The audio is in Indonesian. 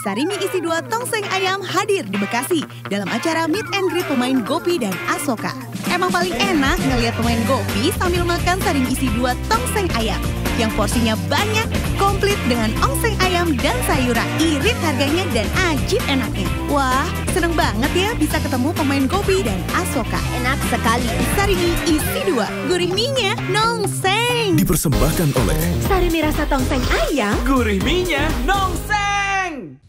Sarimi isi dua tongseng ayam hadir di Bekasi dalam acara meet and greet pemain Gopi dan Asoka. Emang paling enak ngelihat pemain Gopi sambil makan sarimi isi dua tongseng ayam yang porsinya banyak, komplit dengan ongseng ayam dan sayuran. Irit harganya dan ajib enaknya. Wah, seneng banget ya bisa ketemu pemain Gopi dan Asoka. Enak sekali. Sarimi isi dua, gurih minyak, nongseng. Dipersembahkan oleh Sarimi rasa tongseng ayam. Gurih minyak, nongseng.